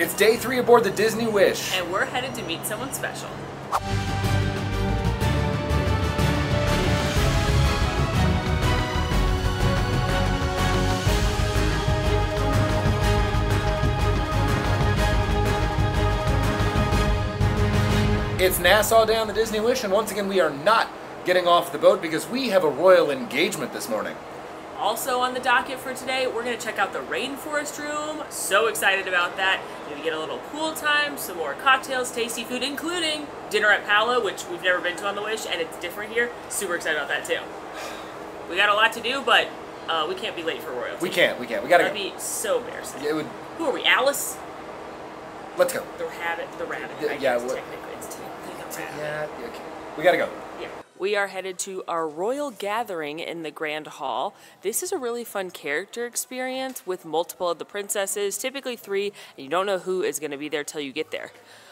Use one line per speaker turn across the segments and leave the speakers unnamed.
It's day three aboard the Disney Wish.
And we're headed to meet someone special.
It's Nassau Day on the Disney Wish, and once again, we are not getting off the boat because we have a royal engagement this morning.
Also on the docket for today, we're going to check out the Rainforest Room. So excited about that. Maybe get a little pool time, some more cocktails, tasty food, including dinner at Palo, which we've never been to on the Wish, and it's different here. Super excited about that too. We got a lot to do, but uh, we can't be late for royalty.
We can't, we can't. We gotta
That'd
go.
be so embarrassing.
It would,
Who are we? Alice?
let's go.
The rabbit? The rabbit.
Yeah, yeah,
technically it's technically rabbit.
Yeah, okay. We gotta go.
We are headed to our royal gathering in the Grand Hall. This is a really fun character experience with multiple of the princesses, typically three, and you don't know who is going to be there till you get there.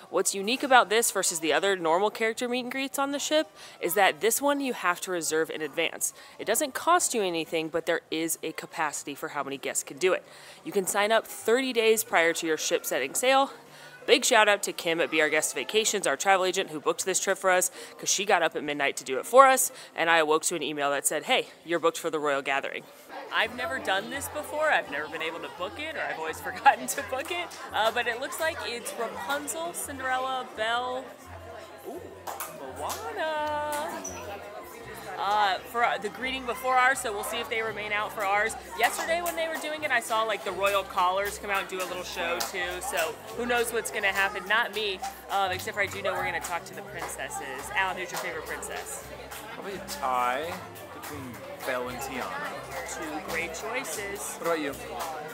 What's unique about this versus the other normal character meet and greets on the ship is that this one you have to reserve in advance. It doesn't cost you anything, but there is a capacity for how many guests can do it. You can sign up 30 days prior to your ship setting sail, Big shout out to Kim at Be Our Guest Vacations, our travel agent who booked this trip for us, because she got up at midnight to do it for us, and I awoke to an email that said, Hey, you're booked for the Royal Gathering. I've never done this before. I've never been able to book it, or I've always forgotten to book it. Uh, but it looks like it's Rapunzel, Cinderella, Belle, ooh, Moana. Uh, for uh, the greeting before ours, so we'll see if they remain out for ours. Yesterday when they were doing it, I saw like the royal callers come out and do a little show too. So who knows what's gonna happen? Not me, uh, except for I do know we're gonna talk to the princesses. Alan, who's your favorite princess?
Probably a tie between Belle and Tiana.
Two great choices.
What about you?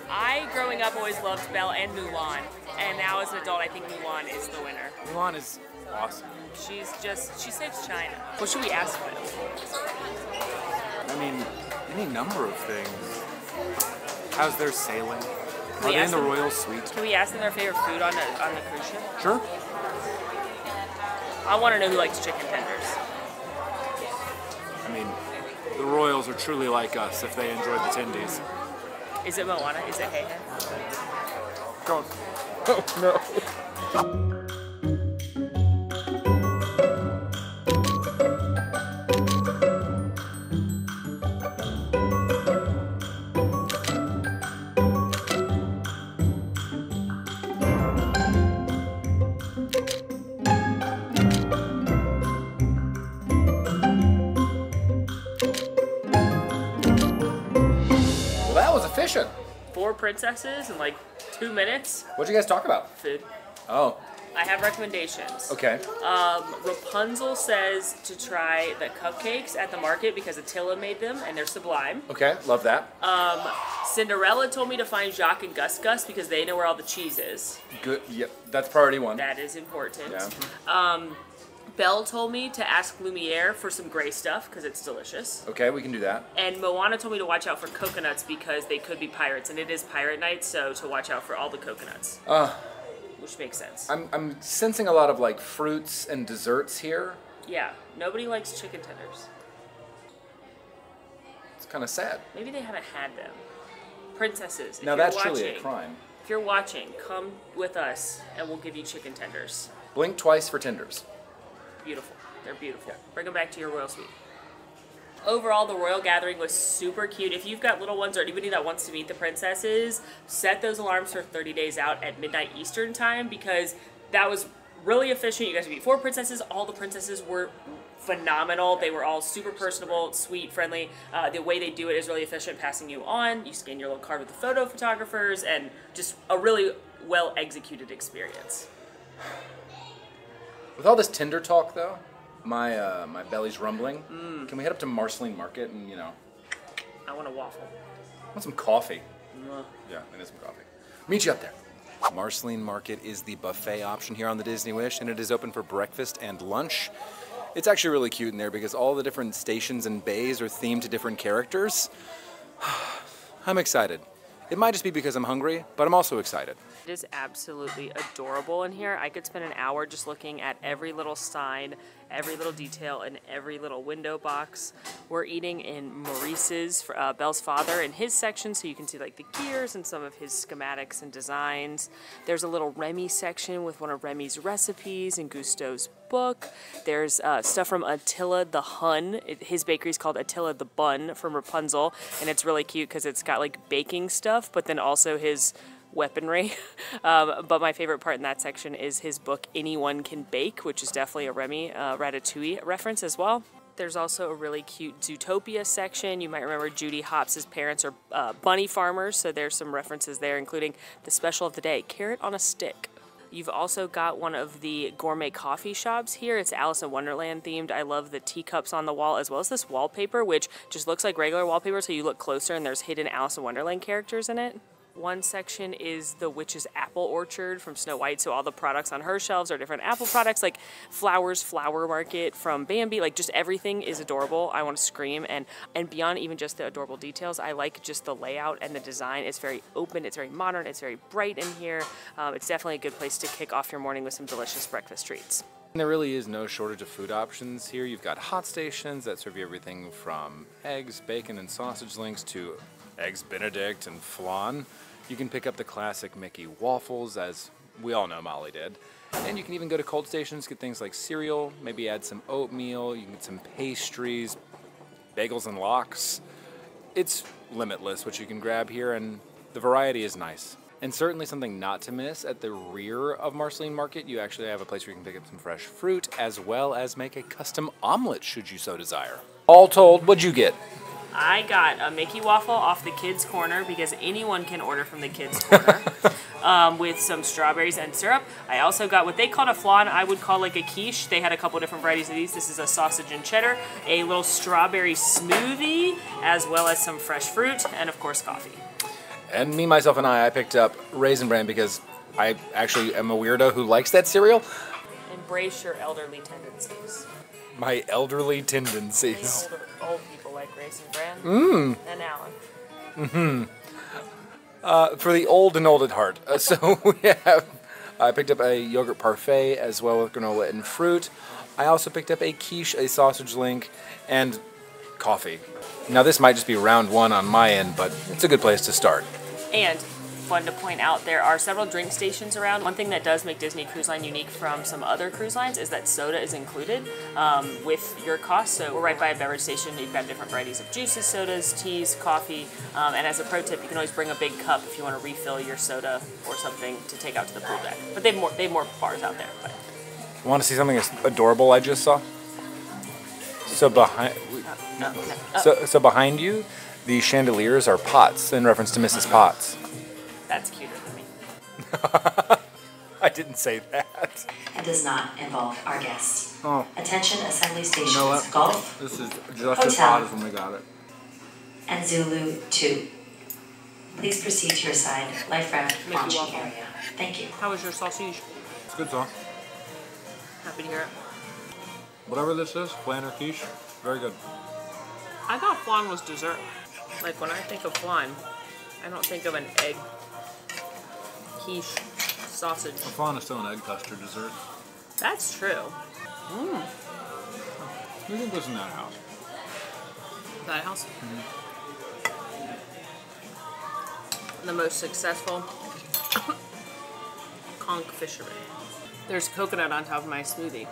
I, growing up, always loved Belle and Mulan, and now as an adult, I think Mulan is the winner.
Mulan is awesome.
She's just she saves China. What should we ask them?
I mean, any number of things. How's their sailing? Are they in
ask
the
them?
royal suite?
Can we ask them their favorite food on the on the cruise ship?
Sure.
I want to know who likes chicken tenders.
I mean, the royals are truly like us if they enjoy the tendies.
Is it Moana? Is it Hey Hey?
Go.
Oh, no.
Princesses in like two minutes.
What'd you guys talk about?
Food.
Oh,
I have recommendations.
okay.
Um, Rapunzel says to try the cupcakes at the market because Attila made them and they're sublime.
Okay, love that.
Um, Cinderella told me to find Jaq and Gus Gus because they know where all the cheese is.
Good. Yep, that's priority one.
That is important.
Yeah.
Belle told me to ask Lumiere for some gray stuff because it's delicious.
Okay, we can do that.
And Moana told me to watch out for coconuts because they could be pirates, and it is pirate night, so to watch out for all the coconuts.
Uh,
Which makes sense.
I'm I'm sensing a lot of like fruits and desserts here.
yeah, nobody likes chicken tenders.
It's kind of sad.
Maybe they haven't had them. Princesses,
Now that's
watching,
truly a crime.
If you're watching, come with us and we'll give you chicken tenders.
Blink twice for tenders.
Beautiful. They're beautiful. Bring them back to your royal suite. Overall, the royal gathering was super cute. If you've got little ones or anybody that wants to meet the princesses, set those alarms for 30 days out at midnight Eastern time because that was really efficient. You guys meet four princesses. All the princesses were phenomenal. They were all super personable, sweet, friendly. Uh, the way they do it is really efficient, passing you on. You scan your little card with the photo photographers, and just a really well executed experience.
With all this Tinder talk though, my uh, my belly's rumbling.
Mm.
Can we head up to Marceline Market and you know,
I want a waffle.
I want some coffee?
Mwah.
Yeah, I need some coffee. Meet you up there. Marceline Market is the buffet option here on the Disney Wish, and it is open for breakfast and lunch. It's actually really cute in there because all the different stations and bays are themed to different characters. I'm excited. It might just be because I'm hungry, but I'm also excited.
It is absolutely adorable in here. I could spend an hour just looking at every little sign, every little detail, and every little window box. We're eating in Maurice's, uh, Belle's father, in his section, so you can see like the gears and some of his schematics and designs. There's a little Remy section with one of Remy's recipes and Gusteau's book. There's uh, stuff from Attila the Hun. It, his bakery is called Attila the Bun from Rapunzel, and it's really cute because it's got like baking stuff, but then also his weaponry. um, but my favorite part in that section is his book Anyone Can Bake, which is definitely a Remy uh, Ratatouille reference as well. There's also a really cute Zootopia section. You might remember Judy Hopps' parents are uh, bunny farmers, so there's some references there, including the special of the day, carrot on a stick. You've also got one of the gourmet coffee shops here. It's Alice in Wonderland themed. I love the teacups on the wall as well as this wallpaper, which just looks like regular wallpaper, so you look closer and there's hidden Alice in Wonderland characters in it. One section is the witch's apple orchard from Snow White, so all the products on her shelves are different apple products, like Flowers Flower Market from Bambi. Like just everything is adorable. I want to scream, and and beyond even just the adorable details, I like just the layout and the design. It's very open, it's very modern, it's very bright in here. Um, it's definitely a good place to kick off your morning with some delicious breakfast treats.
And there really is no shortage of food options here. You've got hot stations that serve you everything from eggs, bacon, and sausage links to eggs Benedict and flan. You can pick up the classic Mickey waffles, as we all know Molly did. And you can even go to cold stations, get things like cereal, maybe add some oatmeal, you can get some pastries, bagels and lox. It's limitless what you can grab here, and the variety is nice. And certainly something not to miss at the rear of Marceline Market, you actually have a place where you can pick up some fresh fruit as well as make a custom omelet should you so desire. All told, what'd you get?
I got a Mickey waffle off the kids' corner because anyone can order from the kids' corner um, with some strawberries and syrup. I also got what they called a flan, I would call like a quiche. They had a couple different varieties of these. This is a sausage and cheddar, a little strawberry smoothie, as well as some fresh fruit, and of course, coffee.
And me, myself, and I, I picked up Raisin Bran because I actually am a weirdo who likes that cereal.
Embrace your elderly tendencies.
My elderly tendencies.
Older, old people like Raisin Bran mm. and Alan.
Mm-hmm. Uh, for the old and old at heart. Uh, so we have, I picked up a yogurt parfait as well with granola and fruit. I also picked up a quiche, a sausage link, and coffee. Now this might just be round one on my end, but it's a good place to start.
And fun to point out, there are several drink stations around. One thing that does make Disney Cruise Line unique from some other cruise lines is that soda is included um, with your cost. So we're right by a beverage station. You've got different varieties of juices, sodas, teas, coffee. Um, and as a pro tip, you can always bring a big cup if you want to refill your soda or something to take out to the pool deck. But they have more, they have more bars out there. But.
Want to see something adorable I just saw? So behind,
no, no, no.
so so behind you, the chandeliers are pots in reference to Mrs. Potts.
That's cuter than me.
I didn't say that.
and does not involve our guests.
Oh,
Attention assembly stations,
you know what?
Golf
This is just as
Hotel.
hot as when we got it.
and Zulu 2. Please proceed to your side, life raft
Mickey
launching area. Thank you.
How was your sausage?
It's good sauce.
Happy to hear it.
Whatever this is, flan or quiche, very good.
I thought flan was dessert. Like when I think of flan, I don't think of an egg quiche sausage.
Is still an egg custard dessert.
That's true.
We think this in that house.
That house. Mm-hmm. The most successful conch fisherman. There's coconut on top of my smoothie.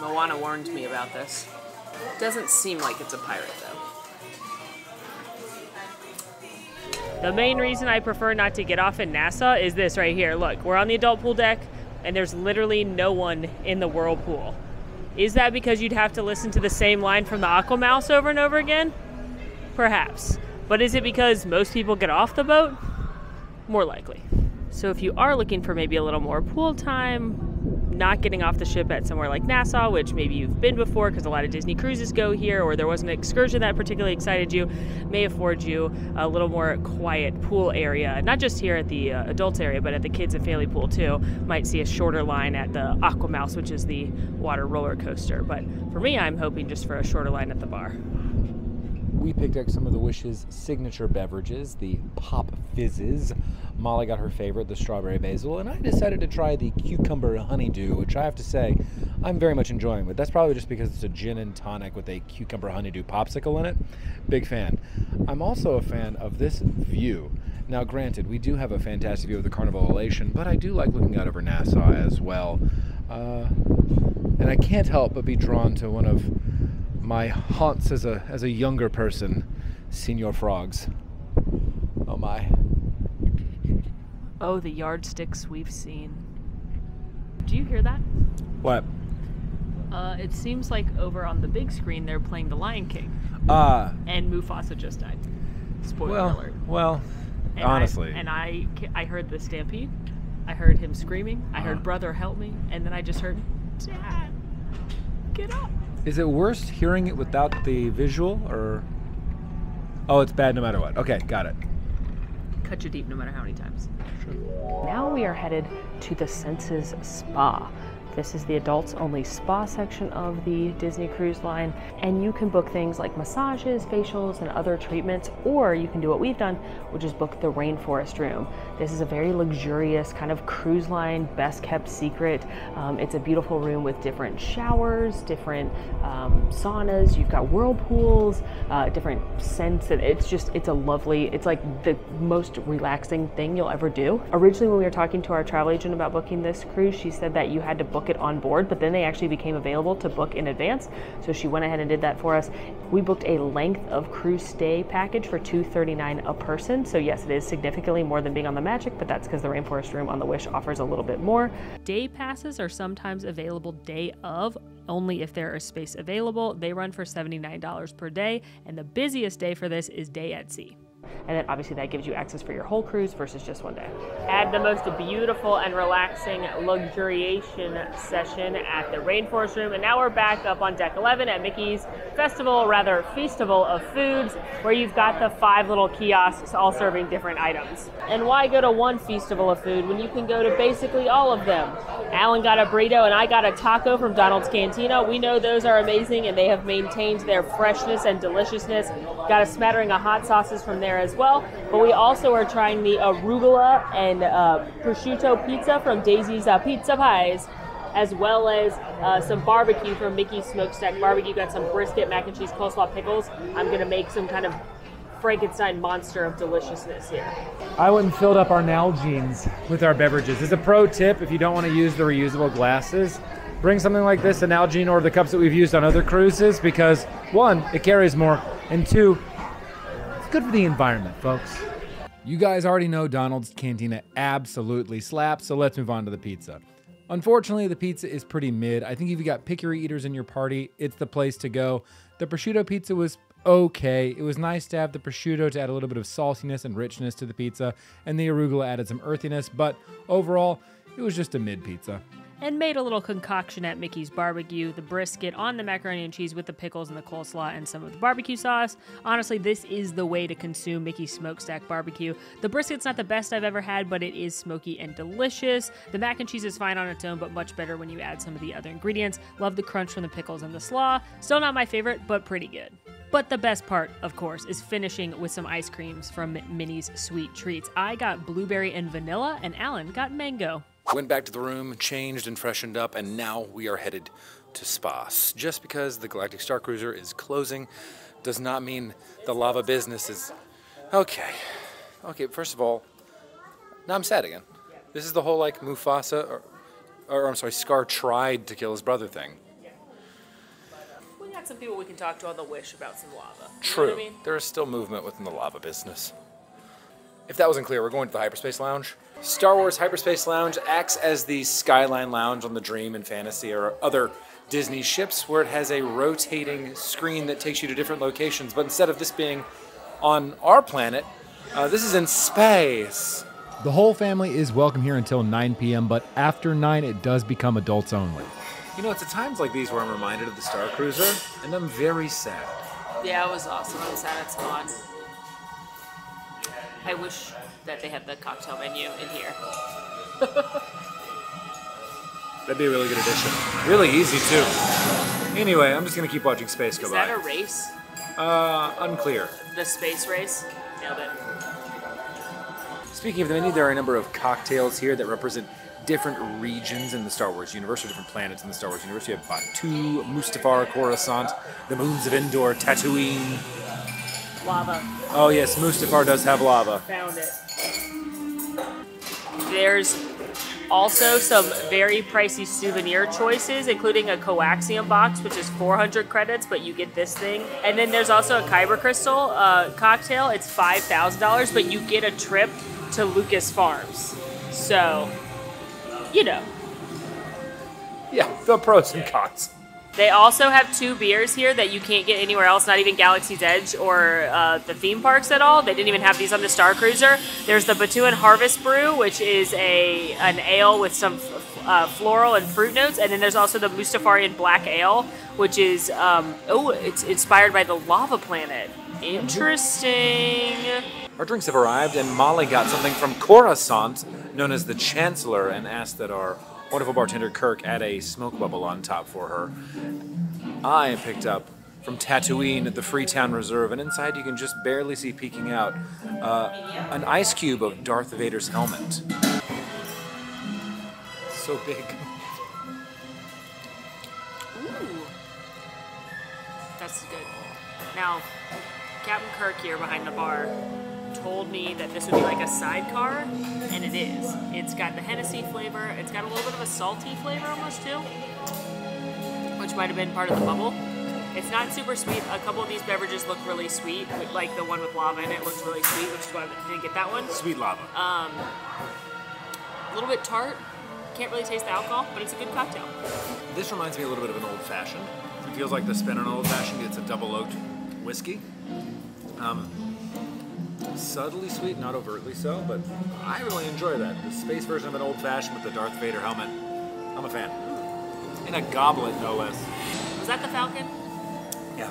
Moana warned me about this. Doesn't seem like it's a pirate though. The main reason I prefer not to get off in Nassau is this right here. Look, we're on the adult pool deck, and there's literally no one in the whirlpool. Is that because you'd have to listen to the same line from the Aquamouse over and over again? Perhaps. But is it because most people get off the boat? More likely. So if you are looking for maybe a little more pool time, not getting off the ship at somewhere like Nassau, which maybe you've been before because a lot of Disney cruises go here, or there was an excursion that particularly excited you, may afford you a little more quiet pool area. Not just here at the uh, adults area, but at the kids and family pool too. Might see a shorter line at the Aquamouse, which is the water roller coaster. But for me, I'm hoping just for a shorter line at the bar.
We picked up some of the Wish's signature beverages, the Pop Fizzes. Molly got her favorite, the strawberry basil, and I decided to try the cucumber honeydew, which I have to say I'm very much enjoying. But that's probably just because it's a gin and tonic with a cucumber honeydew popsicle in it. Big fan. I'm also a fan of this view. Now, granted, we do have a fantastic view of the Carnival Elation, but I do like looking out over Nassau as well. Uh, and I can't help but be drawn to one of my haunts as a as a younger person, Señor Frogs. Oh my.
Oh, the yardsticks we've seen. Do you hear that?
What?
Uh, it seems like over on the big screen they're playing The Lion King,
Uh,
and Mufasa just died. Spoiler
well,
alert.
well,
And
honestly.
I, and I, I heard the stampede. I heard him screaming. I heard
Uh-huh.
"Brother, help me!" And then I just heard, "Dad, get up!"
Is it worse hearing it without the visual or Oh, it's bad no matter what. Okay, got it.
Cut you deep no matter how many times. Now we are headed to the Senses Spa. This is the adults only spa section of the Disney Cruise Line, and you can book things like massages, facials, and other treatments, or you can do what we've done, which is book the Rainforest Room. This is a very luxurious kind of cruise line, best kept secret. Um, it's a beautiful room with different showers, different um, saunas, you've got whirlpools, uh, different scents, and it's just, it's a lovely, it's like the most relaxing thing you'll ever do. Originally, when we were talking to our travel agent about booking this cruise, she said that you had to book it on board, but then they actually became available to book in advance. So she went ahead and did that for us. We booked a length of cruise stay package for 239 a person. So yes, it is significantly more than being on the Magic, but that's because the Rainforest Room on the Wish offers a little bit more. Day passes are sometimes available day of, only if there is space available. They run for $79 per day, and the busiest day for this is day at sea. And then obviously that gives you access for your whole cruise versus just one day. Had the most beautiful and relaxing luxuriation session at the Rainforest Room, and now we're back up on deck 11 at Mickey's Festival, rather Festival of Foods, where you've got the five little kiosks all serving different items. And why go to one Festival of Food when you can go to basically all of them? Alan got a burrito and I got a taco from Donald's Cantina. We know those are amazing and they have maintained their freshness and deliciousness. Got a smattering of hot sauces from there as well. But we also are trying the arugula and uh, prosciutto pizza from Daisy's uh, Pizza Pies. As well as uh, some barbecue from Mickey's Smokestack Barbecue. Got some brisket, mac and cheese, coleslaw, pickles. I'm gonna make some kind of Frankenstein monster of deliciousness here.
I went and filled up our Nalgene's with our beverages. As a pro tip, if you don't want to use the reusable glasses, bring something like this, an Nalgene or the cups that we've used on other cruises, because one, it carries more, and two, good for the environment, folks.
You guys already know Donald's Cantina absolutely slaps, so let's move on to the pizza. Unfortunately, the pizza is pretty mid. I think if you got pickery eaters in your party, it's the place to go. The prosciutto pizza was okay. It was nice to have the prosciutto to add a little bit of saltiness and richness to the pizza, and the arugula added some earthiness, but overall, it was just a mid pizza.
And made a little concoction at Mickey's Barbecue, the brisket on the macaroni and cheese with the pickles and the coleslaw and some of the barbecue sauce. Honestly, this is the way to consume Mickey's Smokestack Barbecue. The brisket's not the best I've ever had, but it is smoky and delicious. The mac and cheese is fine on its own, but much better when you add some of the other ingredients. Love the crunch from the pickles and the slaw. Still not my favorite, but pretty good. But the best part, of course, is finishing with some ice creams from Minnie's Sweet Treats. I got blueberry and vanilla, and Alan got mango.
Went back to the room, changed and freshened up, and now we are headed to Spas. Just because the Galactic Star Cruiser is closing does not mean the lava business is. Okay. Okay, first of all, now I'm sad again. This is the whole like Mufasa, or, or I'm sorry, Scar tried to kill his brother thing.
We got some people we can talk to on the Wish about some lava.
True. There is still movement within the lava business. If that wasn't clear, we're going to the Hyperspace Lounge. Star Wars Hyperspace Lounge acts as the Skyline Lounge on the Dream and Fantasy or other Disney ships, where it has a rotating screen that takes you to different locations. But instead of this being on our planet, uh, this is in space.
The whole family is welcome here until 9 p.m., but after 9, it does become adults only.
You know, it's at times like these where I'm reminded of the Star Cruiser, and I'm very sad.
Yeah, it was awesome. I'm sad it's gone. I wish that they had the cocktail menu in here.
That'd be a really good addition. Really easy, too. Anyway, I'm just going to keep watching space go
Is
by.
that a race?
uh, unclear.
The space race? Nailed it.
Speaking of the menu, there are a number of cocktails here that represent different regions in the Star Wars universe, or different planets in the Star Wars universe. You have Batuu, Mustafar, Coruscant, the moons of Endor, Tatooine.
Lava.
Oh yes, Mustafar does have lava.
Found it. There's also some very pricey souvenir choices, including a coaxium box, which is 400 credits, but you get this thing. And then there's also a Kyber Crystal uh, cocktail. It's $5,000, but you get a trip to Lucas Farms. So, you know.
Yeah, the pros and cons.
They also have two beers here that you can't get anywhere else, not even Galaxy's Edge or uh, the theme parks at all. They didn't even have these on the Star Cruiser. There's the Batuan Harvest Brew, which is a an ale with some uh, floral and fruit notes, and then there's also the Mustafarian Black Ale, which is um, oh, it's inspired by the lava planet. Interesting.
Our drinks have arrived, and Molly got something from Coruscant, known as the Chancellor, and asked that our wonderful bartender Kirk add a smoke bubble on top for her. I picked up from Tatooine at the Freetown Reserve, and inside you can just barely see peeking out uh, an ice cube of Darth Vader's helmet. So big.
Ooh. That's good. Now, Captain Kirk here behind the bar told me that this would be like a sidecar, and it is. It's got the Hennessy flavor. It's got a little bit of a salty flavor almost too, which might have been part of the bubble. It's not super sweet. A couple of these beverages look really sweet, like the one with lava in it looks really sweet, which is why I didn't get that one.
Sweet lava.
A little bit tart. Can't really taste the alcohol, but it's a good cocktail.
This reminds me a little bit of an old fashioned. It feels like the spin on an old fashioned. It's a double oaked whiskey. Um, subtly sweet, not overtly so, but I really enjoy that. The space version of an old fashioned with the Darth Vader helmet. I'm a fan. In a goblet, no less.
Was that the Falcon?
Yeah.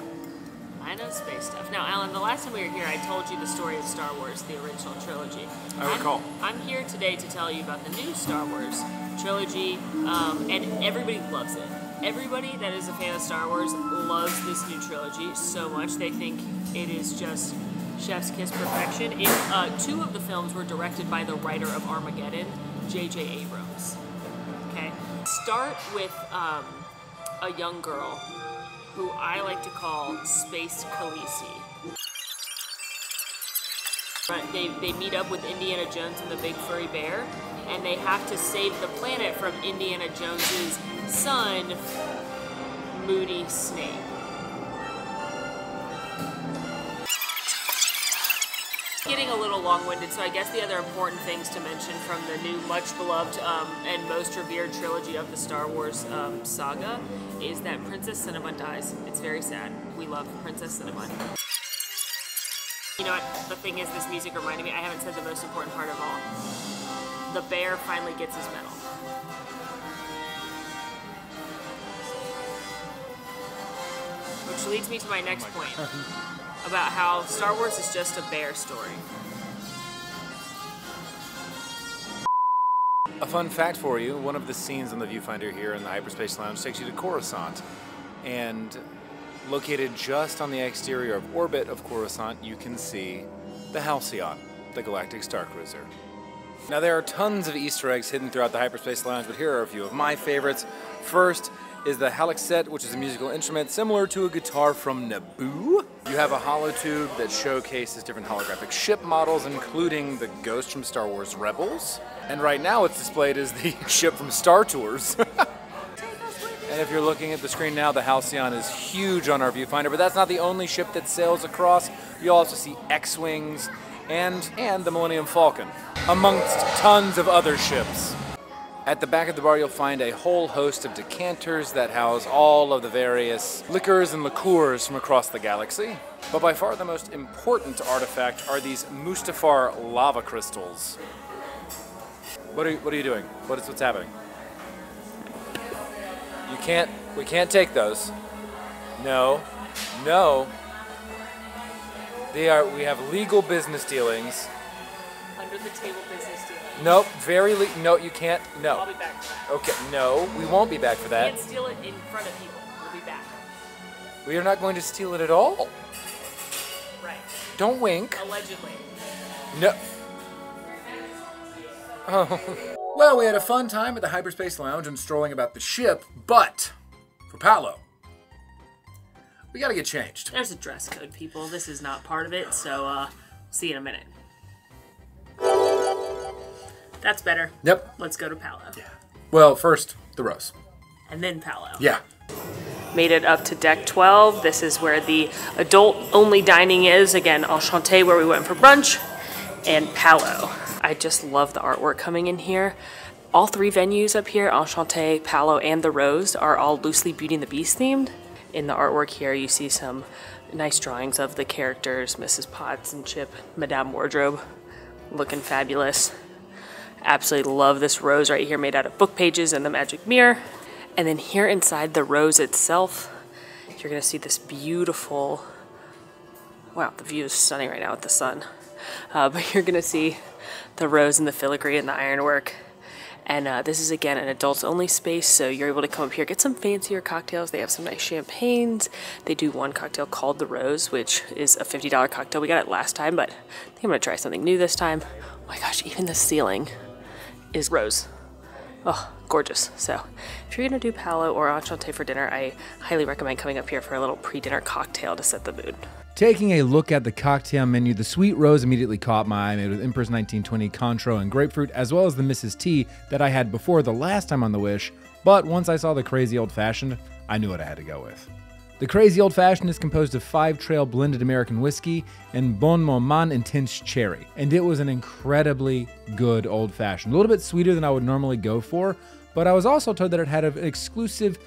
I know space stuff. Now, Alan, the last time we were here, I told you the story of Star Wars, the original trilogy.
I
I'm-
recall.
I'm, here today to tell you about the new Star Wars trilogy, um, and everybody loves it. Everybody that is a fan of Star Wars loves this new trilogy so much they think it is just chef's kiss perfection. It, uh, two of the films were directed by the writer of Armageddon, J.J. Abrams. Okay. Start with um, a young girl who I like to call Space Khaleesi. They, they meet up with Indiana Jones and the Big Furry Bear, and they have to save the planet from Indiana Jones's son, Moody Snape. Getting a little long-winded, so I guess the other important things to mention from the new, much beloved um, and most revered trilogy of the Star Wars um, saga is that Princess Cinnamon dies. It's very sad. We love Princess Cinnamon. You know what? The thing is, this music reminded me. I haven't said the most important part of all. The bear finally gets his medal. Which leads me to my next point about how Star Wars is just a bear story.
A fun fact for you one of the scenes on the viewfinder here in the Hyperspace Lounge takes you to Coruscant. And located just on the exterior of orbit of Coruscant, you can see the Halcyon, the Galactic Star Cruiser. Now, there are tons of Easter eggs hidden throughout the Hyperspace Lounge, but here are a few of my favorites. First is the Halixet, which is a musical instrument similar to a guitar from Naboo. You have a holotube that showcases different holographic ship models, including the Ghost from Star Wars Rebels. And right now it's displayed as the ship from Star Tours. And if you're looking at the screen now, the Halcyon is huge on our viewfinder, but that's not the only ship that sails across. You'll also see X-Wings and, and the Millennium Falcon, amongst tons of other ships. At the back of the bar, you'll find a whole host of decanters that house all of the various liquors and liqueurs from across the galaxy. But by far the most important artifact are these Mustafar lava crystals. What are you, what are you doing? What is what's happening? You can't. We can't take those. No. No. They are. We have legal business dealings.
Under the table.
Nope. Very. Le- no. You can't.
I'll
No.
be back for that.
Okay. No. We won't be back for
You
that.
can't steal it in front of people. We'll be back.
We are not going to steal it at all.
Right.
Don't wink.
Allegedly.
No. Oh.
Well, we had a fun time at the Hyperspace Lounge and strolling about the ship, but for Palo, we gotta get changed.
There's a dress code, people. This is not part of it, so uh, see you in a minute. That's better.
Yep.
Let's go to Palo. Yeah.
Well, first, the rose.
And then Palo.
Yeah.
Made it up to deck 12. This is where the adult only dining is. Again, Enchanté, where we went for brunch, and Palo. I just love the artwork coming in here. All three venues up here, Enchanté, Palo, and the Rose, are all loosely Beauty and the Beast themed. In the artwork here, you see some nice drawings of the characters Mrs. Potts and Chip, Madame Wardrobe, looking fabulous. Absolutely love this rose right here made out of book pages and the magic mirror. And then here inside the rose itself, you're gonna see this beautiful, wow, the view is stunning right now with the sun. Uh, but you're gonna see the rose and the filigree and the ironwork. And uh, this is again an adults only space, so you're able to come up here, get some fancier cocktails. They have some nice champagnes. They do one cocktail called the Rose, which is a $50 cocktail. We got it last time, but I think I'm gonna try something new this time. Oh my gosh, even the ceiling is rose. Oh, gorgeous. So, if you're gonna do Palo or Enchanté for dinner, I highly recommend coming up here for a little pre dinner cocktail to set the mood.
Taking a look at the cocktail menu, the Sweet Rose immediately caught my eye, made with Empress 1920 Cointreau and grapefruit, as well as the Mrs. T that I had before the last time on the Wish. But once I saw the Crazy Old Fashioned, I knew what I had to go with. The Crazy Old Fashioned is composed of five trail blended American whiskey and Bonne Maman Intense Cherry, and it was an incredibly good old fashioned. A little bit sweeter than I would normally go for, but I was also told that it had an exclusive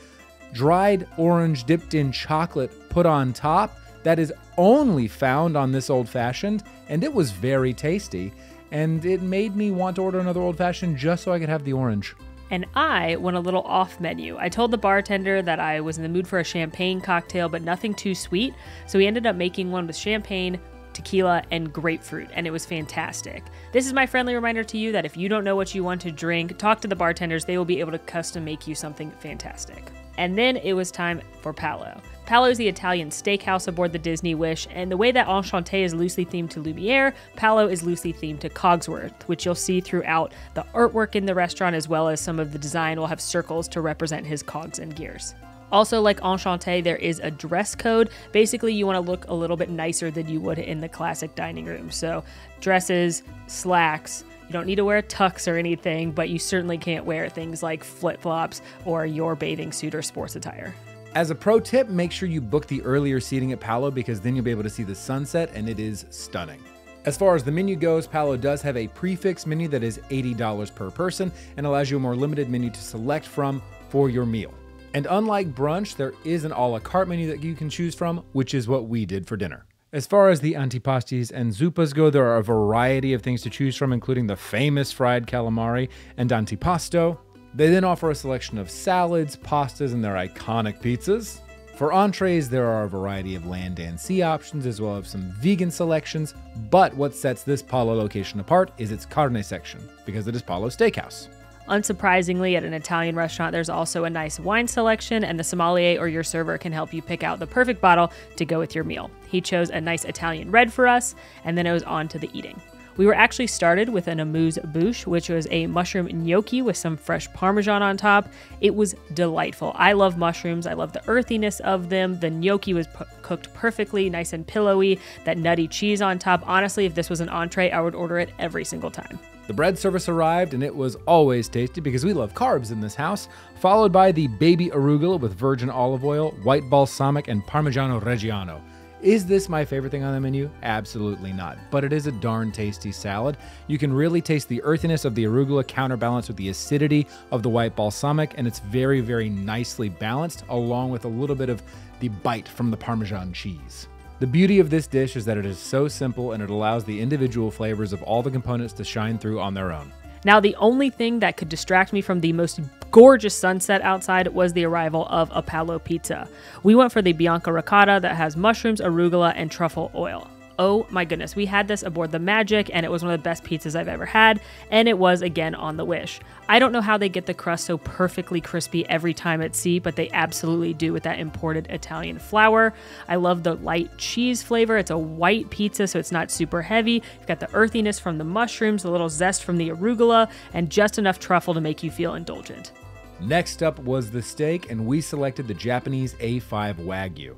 dried orange dipped in chocolate put on top that is only found on this old fashioned, and it was very tasty. And it made me want to order another old fashioned just so I could have the orange.
And I went a little off menu. I told the bartender that I was in the mood for a champagne cocktail, but nothing too sweet, so we ended up making one with champagne, tequila, and grapefruit, and it was fantastic. This is my friendly reminder to you that if you don't know what you want to drink, talk to the bartenders, they will be able to custom make you something fantastic. And then it was time for Palo. Palo is the Italian steakhouse aboard the Disney Wish, and the way that Enchanté is loosely themed to Lumiere, Palo is loosely themed to Cogsworth, which you'll see throughout the artwork in the restaurant as well as some of the design will have circles to represent his cogs and gears. Also, like Enchanté, there is a dress code. Basically, you want to look a little bit nicer than you would in the classic dining room. So, dresses, slacks, you don't need to wear tux or anything, but you certainly can't wear things like flip flops or your bathing suit or sports attire.
As a pro tip, make sure you book the earlier seating at Palo because then you'll be able to see the sunset and it is stunning. As far as the menu goes, Palo does have a prefix menu that is $80 per person and allows you a more limited menu to select from for your meal. And unlike brunch, there is an a la carte menu that you can choose from, which is what we did for dinner. As far as the antipastis and zupas go, there are a variety of things to choose from, including the famous fried calamari and antipasto. They then offer a selection of salads, pastas, and their iconic pizzas. For entrees, there are a variety of land and sea options, as well as some vegan selections. But what sets this Palo location apart is its carne section, because it is Palo Steakhouse.
Unsurprisingly, at an Italian restaurant, there's also a nice wine selection, and the sommelier or your server can help you pick out the perfect bottle to go with your meal. He chose a nice Italian red for us, and then it was on to the eating. We were actually started with an amuse bouche, which was a mushroom gnocchi with some fresh parmesan on top. It was delightful. I love mushrooms. I love the earthiness of them. The gnocchi was cooked perfectly, nice and pillowy. That nutty cheese on top. Honestly, if this was an entree, I would order it every single time.
The bread service arrived, and it was always tasty because we love carbs in this house, followed by the baby arugula with virgin olive oil, white balsamic, and Parmigiano Reggiano. Is this my favorite thing on the menu? Absolutely not, but it is a darn tasty salad. You can really taste the earthiness of the arugula counterbalanced with the acidity of the white balsamic, and it's very, very nicely balanced, along with a little bit of the bite from the Parmesan cheese. The beauty of this dish is that it is so simple and it allows the individual flavors of all the components to shine through on their own.
Now, the only thing that could distract me from the most gorgeous sunset outside was the arrival of a Palo pizza. We went for the Bianca Ricotta that has mushrooms, arugula, and truffle oil. Oh my goodness, we had this aboard the Magic, and it was one of the best pizzas I've ever had, and it was again on the Wish. I don't know how they get the crust so perfectly crispy every time at sea, but they absolutely do with that imported Italian flour. I love the light cheese flavor. It's a white pizza, so it's not super heavy. You've got the earthiness from the mushrooms, a little zest from the arugula, and just enough truffle to make you feel indulgent.
Next up was the steak, and we selected the Japanese A5 Wagyu.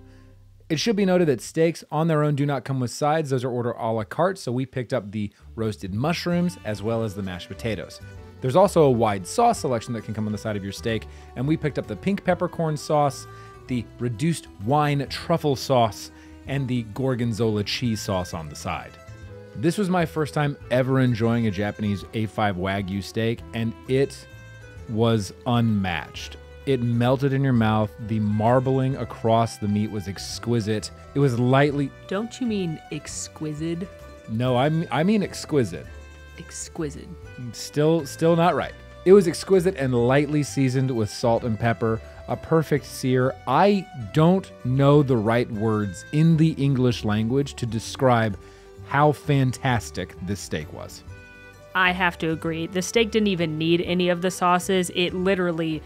It should be noted that steaks on their own do not come with sides, those are ordered a la carte, so we picked up the roasted mushrooms as well as the mashed potatoes. There's also a wide sauce selection that can come on the side of your steak, and we picked up the pink peppercorn sauce, the reduced wine truffle sauce, and the gorgonzola cheese sauce on the side. This was my first time ever enjoying a Japanese A5 Wagyu steak, and it was unmatched. It melted in your mouth. The marbling across the meat was exquisite. It was lightly
Don't you mean exquisite?
no, I mean, I mean exquisite.
Exquisite.
Still still not right. It was exquisite and lightly seasoned with salt and pepper, a perfect sear. I don't know the right words in the English language to describe how fantastic this steak was.
I have to agree. The steak didn't even need any of the sauces. It literally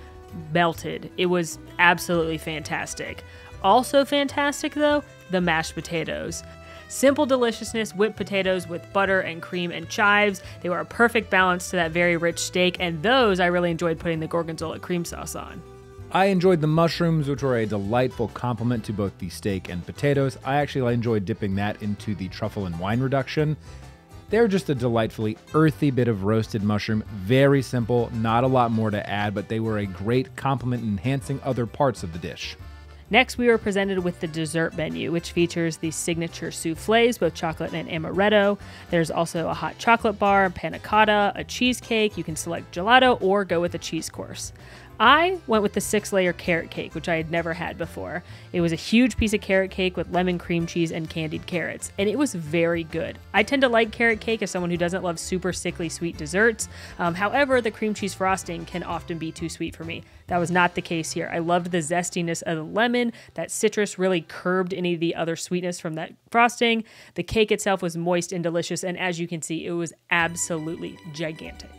melted. It was absolutely fantastic. Also fantastic though, the mashed potatoes. Simple deliciousness, whipped potatoes with butter and cream and chives. They were a perfect balance to that very rich steak, and those I really enjoyed putting the gorgonzola cream sauce on.
I enjoyed the mushrooms, which were a delightful complement to both the steak and potatoes. I actually enjoyed dipping that into the truffle and wine reduction. They're just a delightfully earthy bit of roasted mushroom. Very simple, not a lot more to add, but they were a great complement enhancing other parts of the dish.
Next, we were presented with the dessert menu, which features the signature souffles, both chocolate and amaretto. There's also a hot chocolate bar, panna cotta, a cheesecake. You can select gelato or go with a cheese course. I went with the six layer carrot cake, which I had never had before. It was a huge piece of carrot cake with lemon cream cheese and candied carrots, and it was very good. I tend to like carrot cake as someone who doesn't love super sickly sweet desserts. Um, however, the cream cheese frosting can often be too sweet for me. That was not the case here. I loved the zestiness of the lemon. That citrus really curbed any of the other sweetness from that frosting. The cake itself was moist and delicious, and as you can see, it was absolutely gigantic.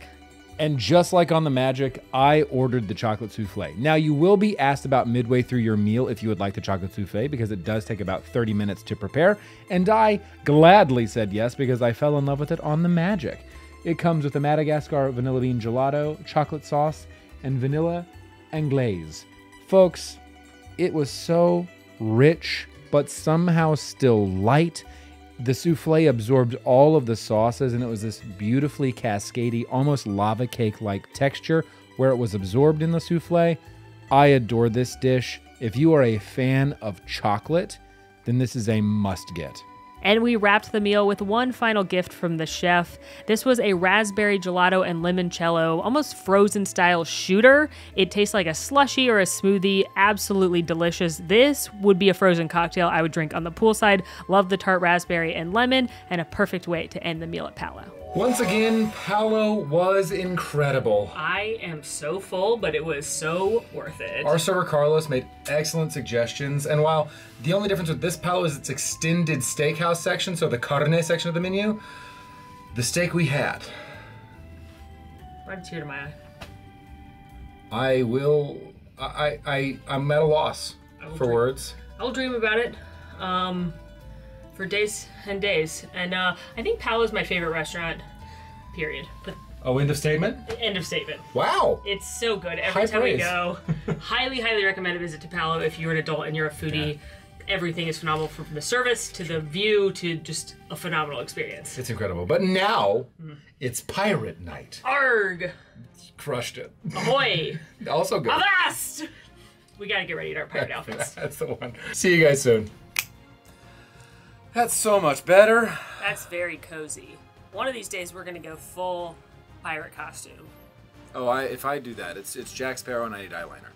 And just like on the Magic, I ordered the chocolate souffle. Now, you will be asked about midway through your meal if you would like the chocolate souffle because it does take about 30 minutes to prepare. And I gladly said yes because I fell in love with it on the Magic. It comes with a Madagascar vanilla bean gelato, chocolate sauce, and vanilla anglaise. Folks, it was so rich, but somehow still light. The souffle absorbed all of the sauces, and it was this beautifully cascady, almost lava cake like texture where it was absorbed in the souffle. I adore this dish. If you are a fan of chocolate, then this is a must get.
And we wrapped the meal with one final gift from the chef. This was a raspberry gelato and limoncello, almost frozen style shooter. It tastes like a slushy or a smoothie, absolutely delicious. This would be a frozen cocktail I would drink on the poolside. Love the tart raspberry and lemon, and a perfect way to end the meal at Palo.
Once again, Palo was incredible.
I am so full, but it was so worth it.
Our server Carlos made excellent suggestions, and while the only difference with this Palo is its extended steakhouse section, so the carne section of the menu, the steak we had,
Brought a tear to my eye.
I will, I, I, I'm at a loss for
drink.
words.
I'll dream about it um, for days and days. And uh, I think Palo is my favorite restaurant, period. But
Oh, end of statement.
end of statement.
Wow.
It's so good. Every
High
time we go, highly, highly recommend a visit to Palo if you're an adult and you're a foodie. Everything is phenomenal from the service to the view to just a phenomenal experience.
It's incredible. But now it's pirate night.
Arg!
Crushed it.
Ahoy!
Also good.
Avast! We gotta get ready in our pirate outfits.
That's the one. See you guys soon. That's so much better.
That's very cozy. One of these days we're gonna go full pirate costume.
Oh, I, if I do that, it's it's Jack Sparrow and I need eyeliner.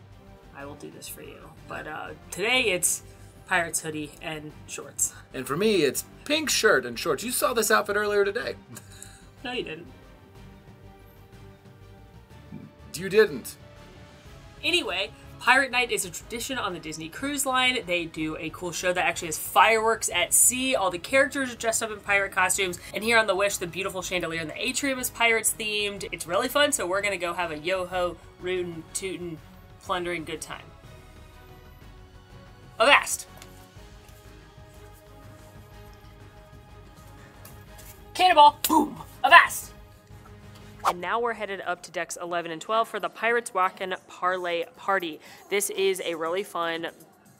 I will do this for you. But uh, today it's pirate's hoodie and shorts.
And for me, it's pink shirt and shorts. You saw this outfit earlier today.
No, you didn't.
You didn't.
Anyway, Pirate Night is a tradition on the Disney Cruise Line. They do a cool show that actually has fireworks at sea. All the characters are dressed up in pirate costumes. And here on the Wish, the beautiful chandelier in the atrium is pirates themed. It's really fun, so we're gonna go have a yo-ho, rootin', tootin', plundering good time. Avast! Cannonball! Boom! Avast! And now we're headed up to decks 11 and 12 for the Pirates Rockin' Parlay Party. This is a really fun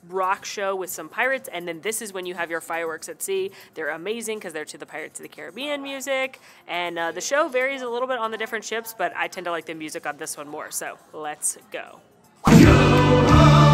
rock show with some pirates, and then this is when you have your fireworks at sea. They're amazing because they're to the Pirates of the Caribbean music, and uh, the show varies a little bit on the different ships, but I tend to like the music on this one more. So let's go.
Captain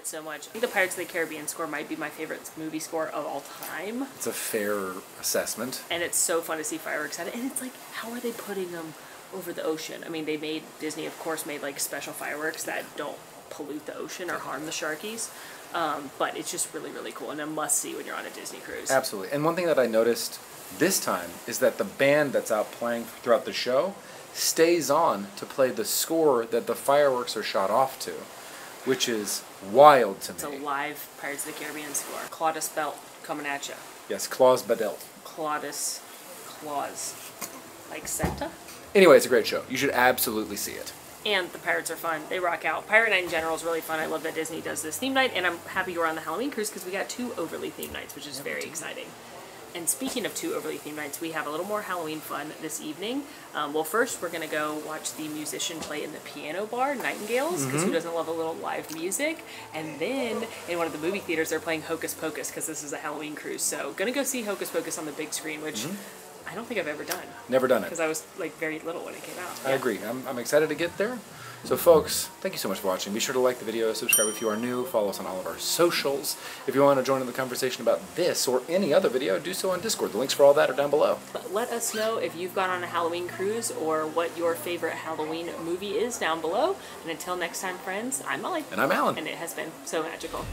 it so much. I think the Pirates of the Caribbean score might be my favorite movie score of all time.
It's a fair assessment.
and it's so fun to see fireworks at it. And it's like, how are they putting them over the ocean? I mean, they made Disney, of course, made like special fireworks that don't pollute the ocean or harm the sharkies. Um, but it's just really, really cool and a must see when you're on a Disney cruise.
Absolutely. And one thing that I noticed this time is that the band that's out playing throughout the show stays on to play the score that the fireworks are shot off to, which is wild to
It's a live Pirates of the Caribbean score. Claudus Belt coming at you.
Yes, Klaus Badelt.
Claudus Claus. Like Santa?
Anyway, it's a great show. You should absolutely see it.
And the pirates are fun. They rock out. Pirate Night in general is really fun. I love that Disney does this theme night, and I'm happy we're on the Halloween cruise because we got two overly themed nights, which is very exciting. And speaking of two overly themed nights, we have a little more Halloween fun this evening. Um, well, first we're gonna go watch the musician play in the piano bar, Nightingales, because who doesn't love a little live music? And then in one of the movie theaters, they're playing Hocus Pocus because this is a Halloween cruise. So gonna go see Hocus Pocus on the big screen, which I don't think I've ever done
Never done it.
because I was like very little when it came out.
I
Yeah.
agree. I'm, I'm excited to get there. So, folks, thank you so much for watching. Be sure to like the video, subscribe if you are new, follow us on all of our socials. If you want to join in the conversation about this or any other video, do so on Discord. The links for all that are down below.
But let us know if you've gone on a Halloween cruise or what your favorite Halloween movie is down below. And until next time, friends, I'm Molly.
And I'm Alan.
And it has been so magical.